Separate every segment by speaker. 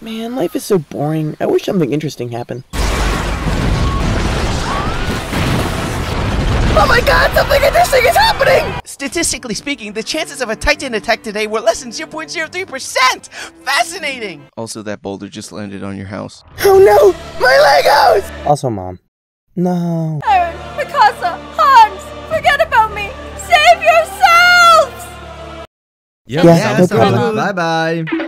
Speaker 1: Man, life is so boring. I wish something interesting happened. Oh my god, something interesting is happening!
Speaker 2: Statistically speaking, the chances of a Titan attack today were less than 0.03%! Fascinating! Also, that boulder just landed on your house.
Speaker 1: Oh no, my Legos! Also, mom. No.
Speaker 3: Eren, Mikasa, Hannes, forget about me! Save yourselves!
Speaker 4: Yep,
Speaker 1: Yeah,
Speaker 4: sounds
Speaker 1: no
Speaker 4: good.
Speaker 1: problem.
Speaker 4: Bye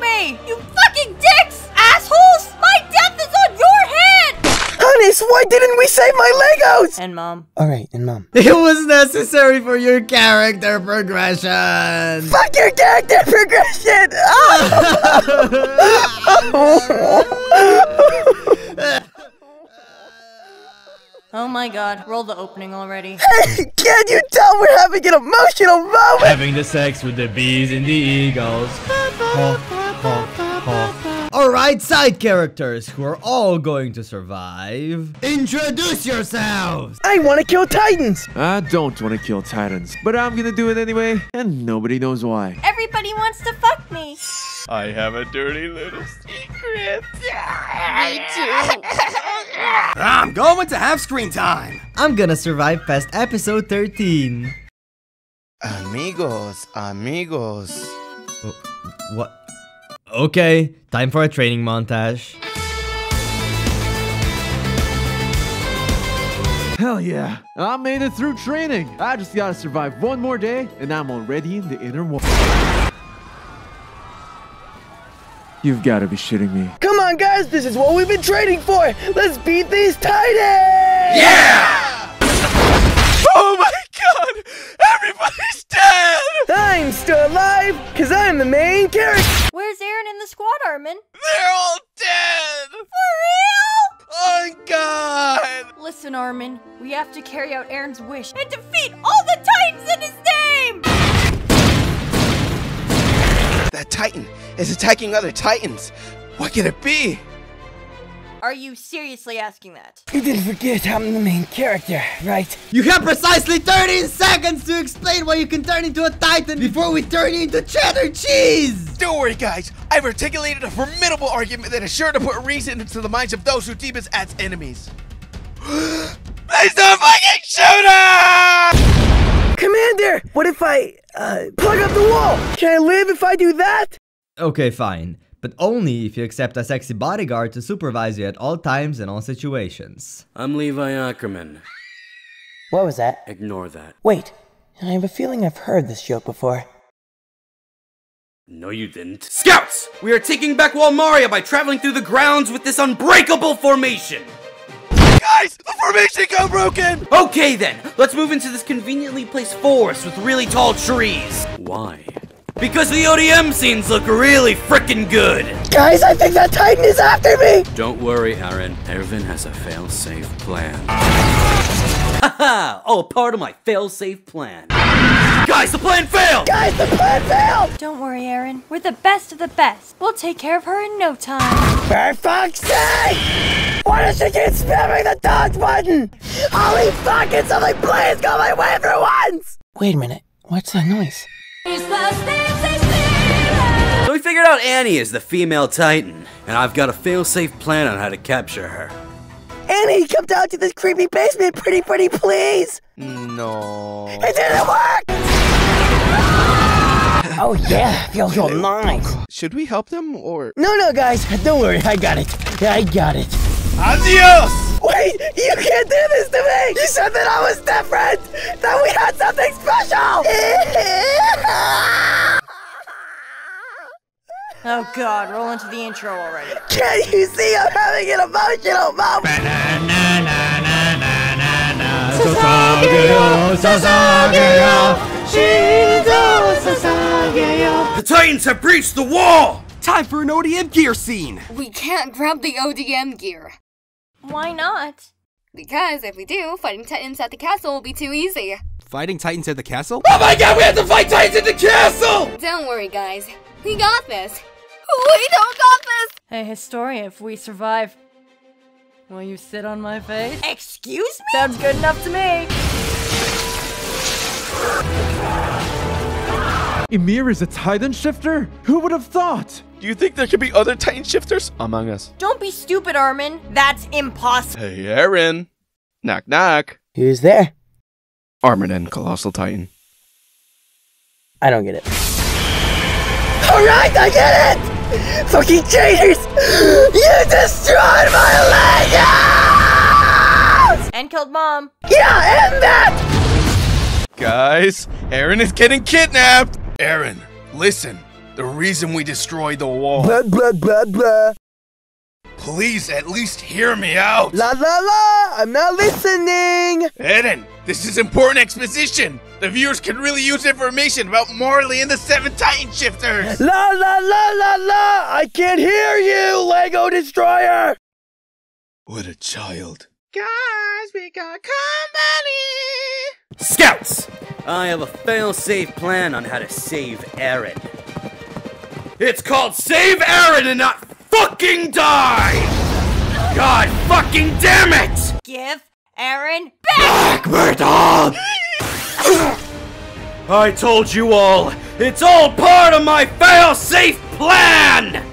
Speaker 3: me! You fucking dicks! Assholes! My death is on your head!
Speaker 1: Honest, why didn't we save my Legos?
Speaker 3: And mom.
Speaker 1: Alright, and mom.
Speaker 4: It was necessary for your character progression.
Speaker 1: Fuck your character progression!
Speaker 3: Oh my god, roll the opening already.
Speaker 1: Hey, Can you tell we're having an emotional moment?
Speaker 5: Having the sex with the bees and the eagles.
Speaker 4: Alright, side characters who are all going to survive. Introduce yourselves!
Speaker 1: I want to kill Titans!
Speaker 6: I don't want to kill titans, but I'm gonna do it anyway, and nobody knows why.
Speaker 3: Everybody wants to fuck me.
Speaker 2: I have a dirty little secret. I do.
Speaker 7: I'm going to have screen time.
Speaker 4: I'm gonna survive past episode 13.
Speaker 2: Amigos, amigos.
Speaker 4: What? Okay, time for a training montage.
Speaker 6: Hell yeah, I made it through training. I just gotta survive one more day, and I'm already in the inner wall. You've gotta be shitting me.
Speaker 1: Come on, guys, this is what we've been training for! Let's beat these Titans! Yeah!
Speaker 2: oh my god! Everybody's dead!
Speaker 1: I'm still alive, because I'm the main character!
Speaker 3: Where's Eren and the squad, Armin?
Speaker 2: They're all dead!
Speaker 3: For real?
Speaker 2: Oh god!
Speaker 3: Listen, Armin, we have to carry out Eren's wish and defeat all the Titans in his name!
Speaker 2: That Titan is attacking other Titans. What could it be?
Speaker 3: Are you seriously asking that?
Speaker 1: You didn't forget I'm the main character, right?
Speaker 4: You have precisely 13 seconds to explain why you can turn into a titan before we turn you into cheddar cheese!
Speaker 2: Don't worry, guys. I've articulated a formidable argument that is sure to put reason into the minds of those who deem us as enemies. Please don't fucking shoot us!
Speaker 1: Commander, what if I, uh, plug up the wall? Can I live if I do that?
Speaker 4: Okay, fine. But only if you accept a sexy bodyguard to supervise you at all times and all situations.
Speaker 7: I'm Levi Ackerman.
Speaker 1: What was that?
Speaker 7: Ignore that.
Speaker 1: Wait, I have a feeling I've heard this joke before.
Speaker 7: No, you didn't. Scouts! We are taking back Wall Maria by traveling through the grounds with this unbreakable formation!
Speaker 2: Guys, the formation got broken!
Speaker 7: Okay then, let's move into this conveniently placed forest with really tall trees. Why? Because the ODM scenes look really frickin' good!
Speaker 1: Guys, I think that Titan is after me!
Speaker 7: Don't worry, Eren. Erwin has a fail-safe plan. Haha! Oh, part of my fail-safe plan. Guys, the plan failed!
Speaker 1: Guys, the plan failed!
Speaker 3: Don't worry, Eren. We're the best of the best. We'll take care of her in no time.
Speaker 1: For fuck's sake! Why does she keep spamming the dodge button? Holy fuck, can something please go my way for once? Wait a minute, what's that noise?
Speaker 7: So we figured out Annie is the female Titan, and I've got a fail-safe plan on how to capture her.
Speaker 1: Annie, come down to this creepy basement pretty pretty please!
Speaker 2: No.
Speaker 1: It didn't work! oh yeah, feels real nice.
Speaker 2: Should we help them or.
Speaker 1: No, no, guys, don't worry, I got it. I got it.
Speaker 2: Adios!
Speaker 1: Wait,
Speaker 3: god, roll into the intro already.
Speaker 1: Can't you see I'm having an emotional moment?
Speaker 7: The Titans have breached the wall!
Speaker 8: Time for an ODM gear scene!
Speaker 9: We can't grab the ODM gear.
Speaker 3: Why not?
Speaker 9: Because if we do, fighting Titans at the castle will be too easy.
Speaker 8: Fighting Titans at the castle?
Speaker 7: Oh my god, we have to fight Titans at the castle!
Speaker 9: Don't worry, guys. We got this. We don't got this!
Speaker 3: Hey, Historia, if we survive, will you sit on my face? Excuse me? Sounds good enough to me.
Speaker 6: Ymir is a Titan shifter? Who would have thought?
Speaker 2: Do you think there could be other Titan shifters among us?
Speaker 3: Don't be stupid, Armin. That's impossible.
Speaker 2: Hey, Eren. Knock, knock.
Speaker 1: Who's there?
Speaker 2: Armin and Colossal Titan.
Speaker 1: I don't get it. Alright, I get it! Fucking traitors! You destroyed my Legos!
Speaker 3: And killed mom.
Speaker 1: Yeah, and that!
Speaker 2: Guys, Eren is getting kidnapped! Eren, listen. The reason we destroyed the wall.
Speaker 1: Blah, blah, blah, blah.
Speaker 2: Please at least hear me out.
Speaker 1: La la la! I'm not listening!
Speaker 2: Eren, this is important exposition. The viewers can really use information about Marley and the Seven Titan Shifters.
Speaker 1: La la la la la! I can't hear you, Lego Destroyer!
Speaker 2: What a child. Guys, we got company!
Speaker 7: Scouts! I have a fail-safe plan on how to save Eren. It's called Save Eren and not fucking die! God fucking damn it!
Speaker 3: Give Eren back!
Speaker 7: Back, Murdoch! I told you all, it's all part of my fail-safe plan!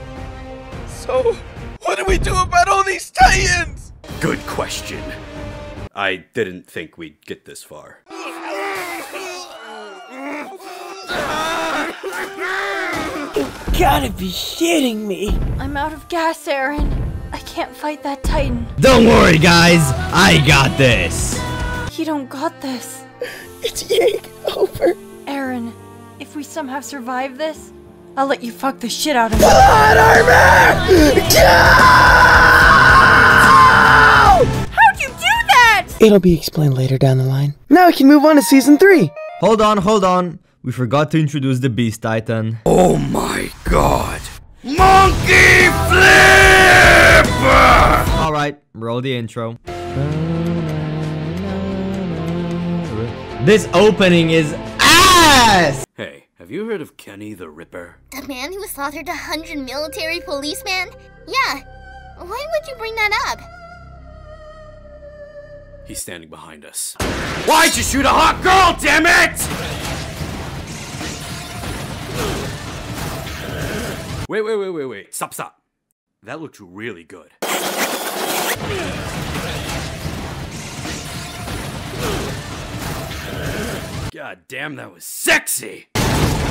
Speaker 2: So, what do we do about all these Titans?
Speaker 7: Good question. I didn't think we'd get this far.
Speaker 1: You gotta be shitting me!
Speaker 3: I'm out of gas, Eren. I can't fight that Titan.
Speaker 5: Don't worry, guys. I got this.
Speaker 3: You don't got this.
Speaker 1: It's yank over.
Speaker 3: Eren, if we somehow survive this, I'll let you fuck the shit out of me.
Speaker 1: Blood armor! Go!
Speaker 3: How'd you do that?
Speaker 1: It'll be explained later down the line. Now we can move on to season three.
Speaker 5: Hold on, hold on. We forgot to introduce the Beast Titan.
Speaker 7: Oh my god! Monkey Flip!
Speaker 5: Alright, roll the intro. This opening is ass!
Speaker 7: Hey, have you heard of Kenny the Ripper?
Speaker 9: The man who slaughtered a hundred military policemen? Yeah. Why would you bring that up?
Speaker 7: He's standing behind us. Why'd you shoot a hot girl, damn it? Wait, wait, wait, wait, wait. Stop, stop. That looked really good. God damn, that was sexy!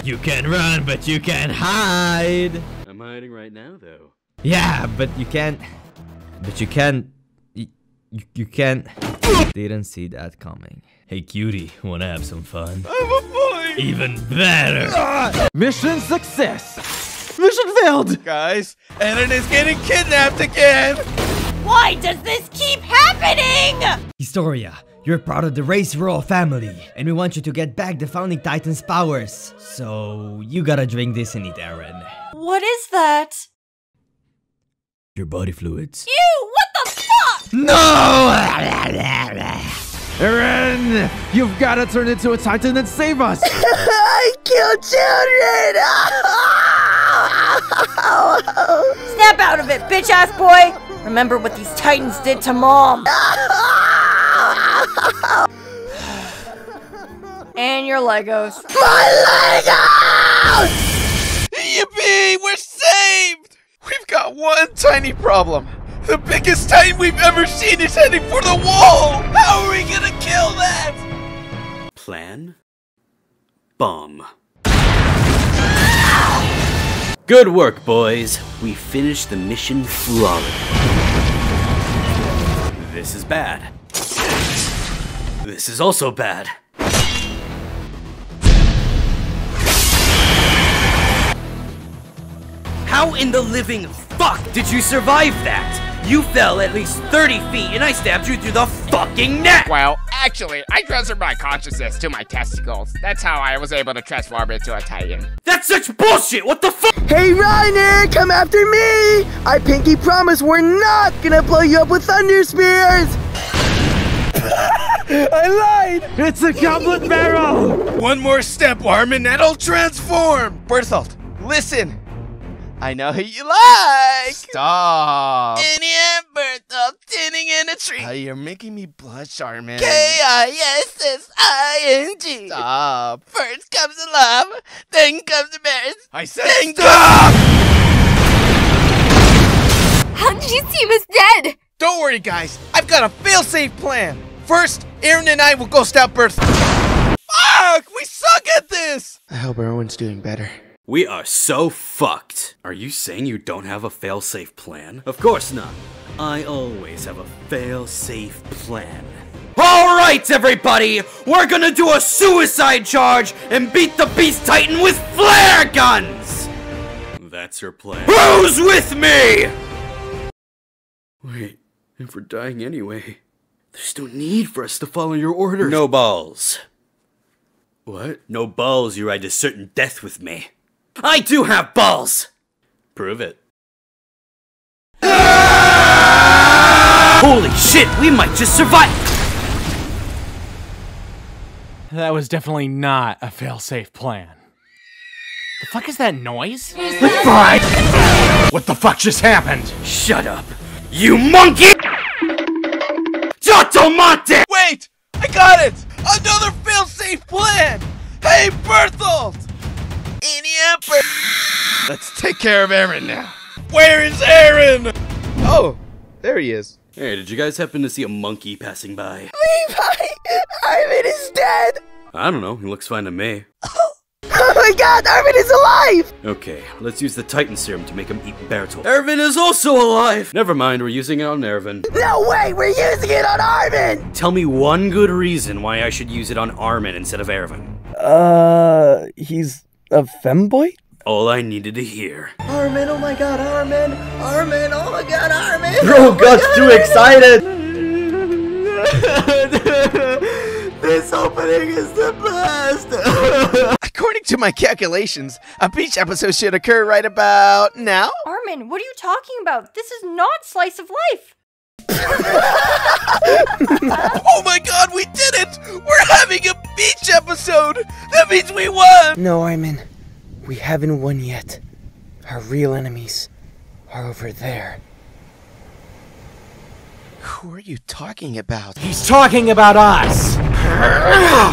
Speaker 5: You can run, but you can't hide.
Speaker 7: I'm hiding right now, though.
Speaker 5: Yeah, but you can't. But you can't. You, you, you can't. Didn't see that coming. Hey, cutie, wanna have some fun?
Speaker 2: I'm a boy!
Speaker 5: Even better!
Speaker 6: Mission success! Mission failed!
Speaker 2: Guys, Eren is getting kidnapped again!
Speaker 3: Why does this keep happening?
Speaker 10: Historia, you're part of the Reiss Royal family, and we want you to get back the Founding Titan's powers. So, you gotta drink this and eat Eren.
Speaker 3: What is that?
Speaker 10: Your body fluids.
Speaker 3: Ew, what the fuck?
Speaker 10: No!
Speaker 6: Eren! You've gotta turn into a Titan and save us!
Speaker 1: I killed children!
Speaker 3: Snap out of it, bitch ass boy! Remember what these titans did to mom! And your Legos.
Speaker 1: My Legos!
Speaker 2: Yippee! We're saved! We've got one tiny problem. The biggest Titan we've ever seen is heading for the wall! How are we gonna kill that?
Speaker 7: Plan? Bomb. Good work, boys. We finished the mission flawlessly. This is bad. This is also bad. How in the living fuck did you survive that? You fell at least 30 feet and I stabbed you through the fucking neck!
Speaker 11: Well, actually, I transferred my consciousness to my testicles. That's how I was able to transform into a titan.
Speaker 7: That's such bullshit! What the fuck?
Speaker 1: Hey, Reiner, come after me! I pinky promise we're not gonna blow you up with thunder spears! I lied!
Speaker 6: It's a goblet barrel!
Speaker 2: One more step, Armin, and I'll transform! Bertolt, listen! I know who you like. Stop. Annie and Bertha sitting in a tree. Uh, you're making me blush, Armin. K-I-S-S-I-N-G. Stop. First comes the love, then comes the marriage. I said then stop.
Speaker 9: Hange's team is dead!
Speaker 2: Don't worry, guys. I've got a fail-safe plan. First, Eren and I will ghost out Bertha. Fuck! We suck at this! I hope everyone's doing better.
Speaker 7: We are so fucked. Are you saying you don't have a fail-safe plan? Of course not. I always have a fail-safe plan. All right, everybody, we're gonna do a suicide charge and beat the Beast Titan with flare guns. That's her plan. Who's with me? Wait, if we're dying anyway, there's no need for us to follow your orders. No balls. What? No balls, you ride to certain death with me. I do have balls! Prove it. Holy shit, we might just survive!
Speaker 12: That was definitely not a fail-safe plan. The fuck is that noise?
Speaker 11: Fine! What the fuck just happened?
Speaker 7: Shut up, you monkey! Giottomate!
Speaker 2: Wait! I got it! Another fail-safe plan! Hey, Bertolt! Any Emperor! Let's take care of Eren now. Where is Eren? Oh, there he is.
Speaker 7: Hey, did you guys happen to see a monkey passing by?
Speaker 1: Levi! Armin is dead!
Speaker 7: I don't know, he looks fine to me.
Speaker 1: Oh my god, Armin is alive!
Speaker 7: Okay, let's use the Titan Serum to make him eat Bertolt. Erwin is also alive! Never mind, we're using it on Erwin.
Speaker 1: No way, we're using it on Armin!
Speaker 7: Tell me one good reason why I should use it on Armin instead of Erwin.
Speaker 13: Uh, he's a femboy?
Speaker 7: All I needed to hear.
Speaker 4: Armin, oh my god, Armin! Armin, oh my god, Armin!
Speaker 10: Bro got too excited!
Speaker 4: this opening is the best!
Speaker 2: According to my calculations, a beach episode should occur right about now.
Speaker 3: Armin, what are you talking about? This is not slice of life.
Speaker 2: oh my god, we did it! We're having a beach episode! That means we won!
Speaker 13: No, Armin. We haven't won yet. Our real enemies are over there.
Speaker 2: Who are you talking about?
Speaker 12: He's talking about us!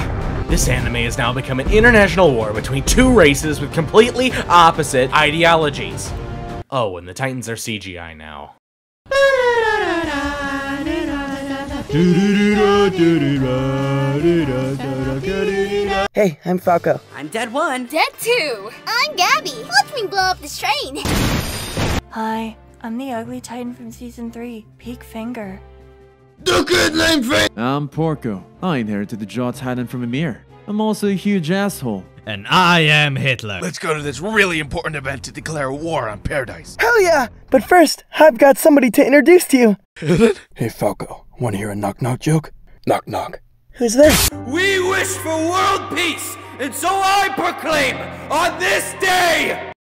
Speaker 12: this anime has now become an international war between two races with completely opposite ideologies. Oh, and the Titans are CGI now.
Speaker 13: Hey, I'm Falco.
Speaker 9: I'm Dead One. Dead Two. I'm Gabi. Watch me blow up this train.
Speaker 3: Hi, I'm the ugly titan from season 3, Pieck Finger.
Speaker 4: The good name for
Speaker 6: I'm Porco. I inherited the Jaw Titan from Ymir. I'm also a huge asshole.
Speaker 5: And I am Hitler.
Speaker 2: Let's go to this really important event to declare war on Paradise.
Speaker 13: Hell yeah! But first, I've got somebody to introduce to you. hey, Falco. Want to hear a knock knock joke? Knock knock. Who's there?
Speaker 7: We wish for world peace, and so I proclaim on this day!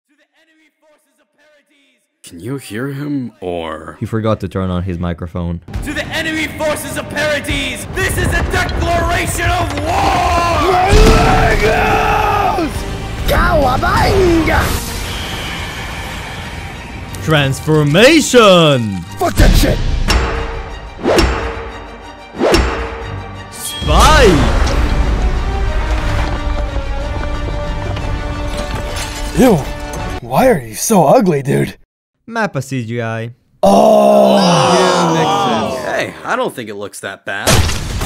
Speaker 7: Can you hear him, or...?
Speaker 5: He forgot to turn on his microphone.
Speaker 7: To the enemy forces of Paradise, this is a declaration of war!
Speaker 1: Cowabunga!
Speaker 5: Transformation!
Speaker 1: Fuck that shit!
Speaker 5: Spike!
Speaker 13: Ew. Why are you so ugly, dude?
Speaker 5: MAPPA CGI.
Speaker 13: Oh! Yeah, makes oh! sense.
Speaker 7: Hey, I don't think it looks that bad.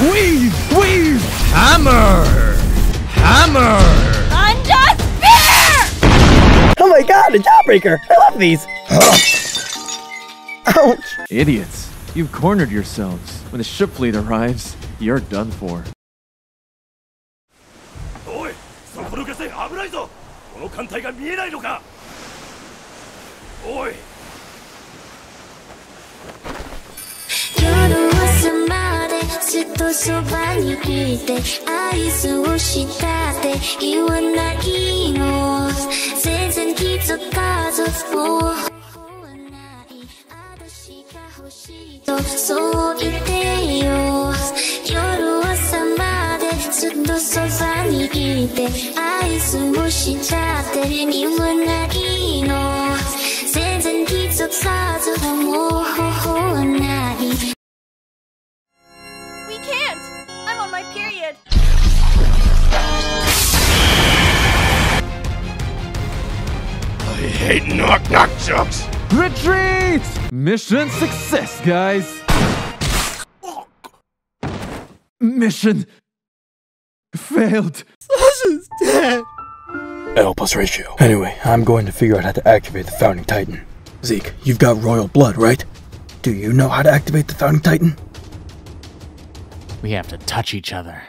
Speaker 13: Weave! Weave!
Speaker 5: Hammer! Hammer!
Speaker 3: Unjust
Speaker 13: Oh my god, a jawbreaker! I love these! Ouch!
Speaker 6: Idiots, you've cornered yourselves. When the ship fleet arrives, you're done for.
Speaker 14: Oi! そこの漁船危ないぞこの艦隊が見えないのかおい
Speaker 15: ずっとそばにいて愛そうしたって言わないの。全然気づかずもうとそう言ってよ。夜朝までずっとそばにいて愛そうしたって言わないの。さずもう
Speaker 6: Retreat! Mission success, guys. Mission failed.
Speaker 13: Sasha's dead. L plus ratio. Anyway, I'm going to figure out how to activate the Founding Titan. Zeke, you've got royal blood, right? Do you know how to activate the Founding Titan?
Speaker 12: We have to touch each other.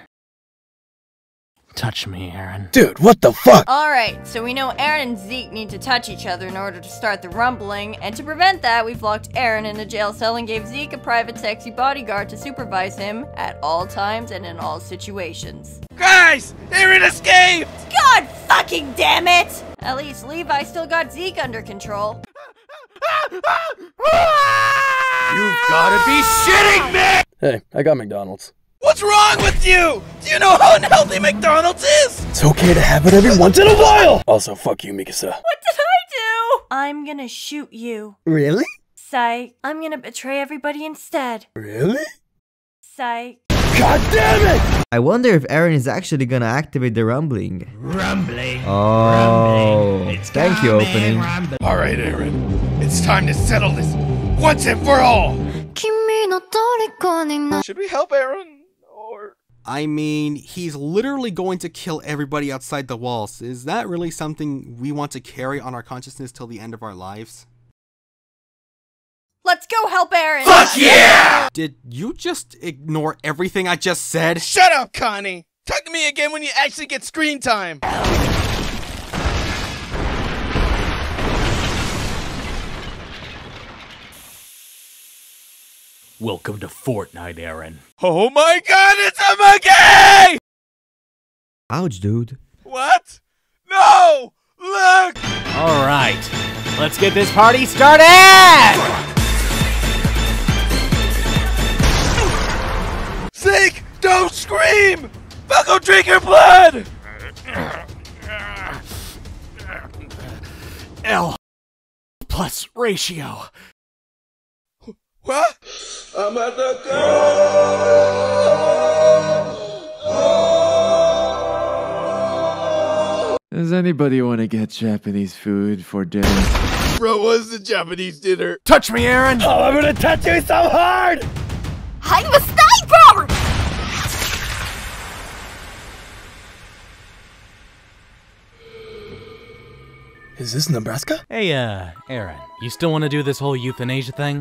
Speaker 12: Touch me, Eren.
Speaker 13: Dude, what the fuck?
Speaker 3: Alright, so we know Eren and Zeke need to touch each other in order to start the rumbling, and to prevent that, we've locked Eren in a jail cell and gave Zeke a private sexy bodyguard to supervise him at all times and in all situations.
Speaker 2: Guys, Eren escaped!
Speaker 3: God fucking damn it! At least Levi still got Zeke under control.
Speaker 7: You've gotta be shitting me!
Speaker 13: Hey, I got McDonald's.
Speaker 2: What's wrong with you? Do you know how unhealthy McDonald's is?
Speaker 13: It's okay to have it every once in a while. Also, fuck you, Mikasa.
Speaker 3: What did I do? I'm gonna shoot you.
Speaker 13: Really?
Speaker 3: Psych. I'm gonna betray everybody instead.
Speaker 13: Really?
Speaker 3: Psych.
Speaker 13: God damn it!
Speaker 5: I wonder if Eren is actually gonna activate the rumbling.
Speaker 1: Rumbling.
Speaker 5: Oh. Rumbling. It's thank you, opening.
Speaker 2: Rumbling. All right, Eren. It's time to settle this once and for all. Should we help Eren?
Speaker 8: I mean, he's literally going to kill everybody outside the walls. Is that really something we want to carry on our consciousness till the end of our lives?
Speaker 3: Let's go help Eren!
Speaker 2: Fuck yeah!
Speaker 8: Did you just ignore everything I just said?
Speaker 2: Shut up, Conny! Talk to me again when you actually get screen time!
Speaker 12: Welcome to Fortnite, Eren.
Speaker 2: Oh my god, it's a monkey!
Speaker 5: Ouch, dude.
Speaker 2: What? No! Look!
Speaker 12: Alright, let's get this party started!
Speaker 2: Zeke, don't scream! Falco, drink your blood!
Speaker 12: L plus ratio.
Speaker 2: What?
Speaker 14: I'm at the
Speaker 6: Does anybody want to get Japanese food for dinner?
Speaker 2: Bro, what's the Japanese dinner?
Speaker 12: Touch me, Eren!
Speaker 13: Oh, I'm gonna touch you so hard!
Speaker 3: I'm a sniper!
Speaker 13: Is this Nebraska?
Speaker 12: Hey, uh, Eren, you still want to do this whole euthanasia thing?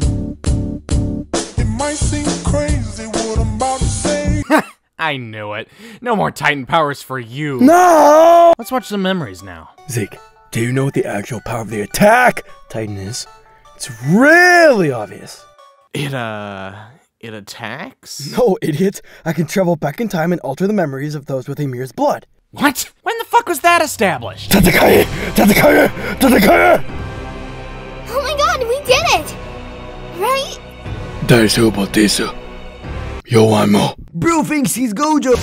Speaker 14: It might seem crazy what I'm about to say.
Speaker 12: I knew it. No more Titan powers for you.
Speaker 13: No!
Speaker 12: Let's watch some memories now.
Speaker 13: Zeke, do you know what the actual power of the attack Titan is? It's really obvious.
Speaker 12: It, uh, it attacks?
Speaker 13: No, idiot. I can travel back in time and alter the memories of those with Ymir's blood.
Speaker 12: What? When the fuck was that established?
Speaker 13: Tatakaye! Tatakaye! Tatakaye!
Speaker 9: Oh my god, we did it! Right?
Speaker 13: Dai su botizo. Yo I'm amo.
Speaker 10: Bro thinks he's Gojo.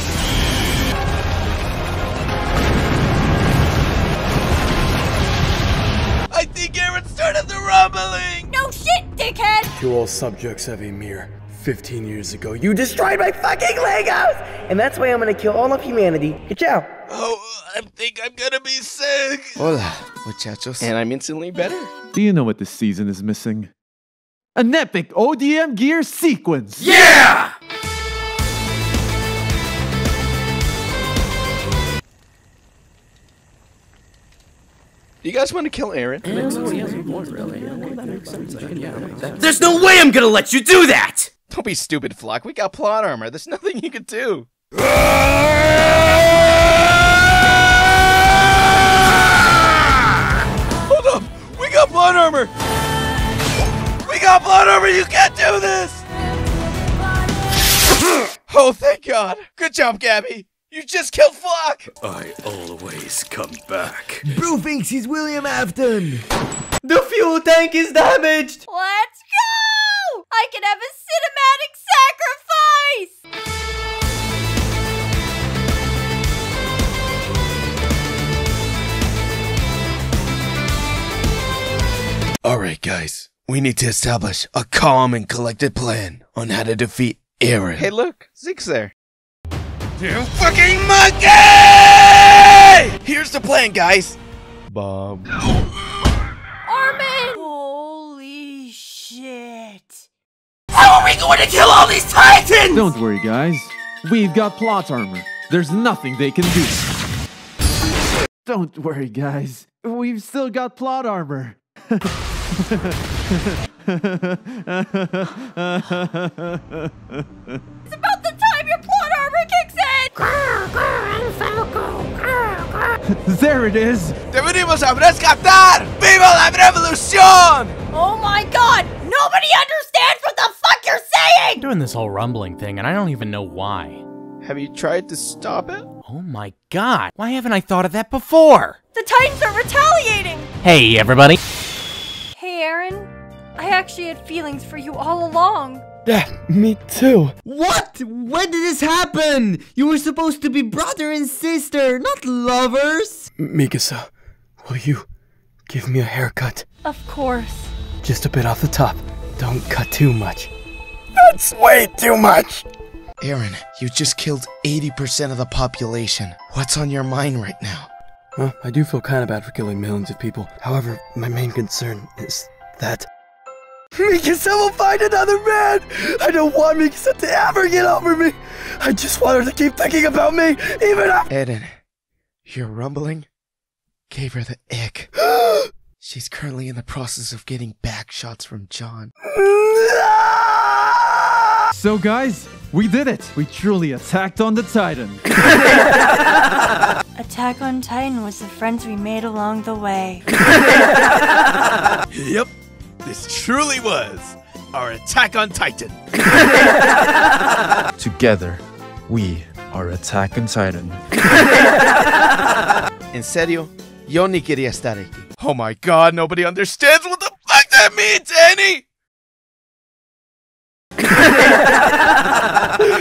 Speaker 2: I think Eren started the rumbling.
Speaker 3: No shit, dickhead.
Speaker 13: You all subjects have a mirror. 15 years ago, you destroyed my fucking Legos! And that's why I'm gonna kill all of humanity. Good job.
Speaker 2: Oh, I think I'm gonna be sick.
Speaker 16: Hola, muchachos.
Speaker 2: And I'm instantly better.
Speaker 6: Do you know what this season is missing? An epic ODM gear sequence!
Speaker 2: Yeah! You guys want to kill Eren?
Speaker 7: There's no way I'm gonna let you do that!
Speaker 2: Don't be stupid, Floch. We got plot armor. There's nothing you can do. Hold up! We got plot armor! We got plot armor! You can't do this! oh, thank God! Good job, Gabi! You just killed Floch!
Speaker 14: I always come back.
Speaker 10: Bro thinks he's William Afton.
Speaker 4: The fuel tank is damaged!
Speaker 3: Let's go! I can have a cinematic sacrifice!
Speaker 2: Alright, guys. We need to establish a calm and collected plan on how to defeat Eren.
Speaker 16: Hey, look, Zeke's there.
Speaker 2: You fucking monkey! Here's the plan, guys.
Speaker 16: Bob.
Speaker 3: Armin! Holy shit.
Speaker 1: How are we going to kill all these titans?
Speaker 6: Don't worry, guys. We've got plot armor. There's nothing they can do. Don't worry, guys. We've still got plot armor.
Speaker 3: It's about the time your plot armor kicks in!
Speaker 6: there it is!
Speaker 2: ¡Deberíamos a rescatar! ¡Viva la revolución!
Speaker 3: Oh my god! Nobody understands what the fuck you're saying!
Speaker 12: I'm doing this whole rumbling thing, and I don't even know why.
Speaker 16: Have you tried to stop it?
Speaker 12: Oh my god, why haven't I thought of that before?
Speaker 3: The Titans are retaliating!
Speaker 12: Hey, everybody.
Speaker 3: Had feelings for you all along.
Speaker 13: Yeah, me too.
Speaker 4: What? When did this happen? You were supposed to be brother and sister, not lovers.
Speaker 13: Mikasa, will you give me a haircut?
Speaker 3: Of course.
Speaker 13: Just a bit off the top. Don't cut too much. That's way too much!
Speaker 11: Eren, you just killed 80% of the population. What's on your mind right now?
Speaker 13: Well, I do feel kind of bad for killing millions of people. However, my main concern is that. Mikasa will find another man! I don't want Mikasa to ever get over me! I just want her to keep thinking about me, even after.
Speaker 11: Eren, your rumbling gave her the ick. She's currently in the process of getting back shots from Jean.
Speaker 6: So, guys, we did it! We truly attacked on the Titan.
Speaker 3: Attack on Titan was the friends we made along the way.
Speaker 2: Yep, this truly was our attack on Titan.
Speaker 17: Together, we are Attack on Titan.
Speaker 11: En serio, yo ni quería estar aquí.
Speaker 2: Oh my god, nobody understands what the fuck that means, Annie!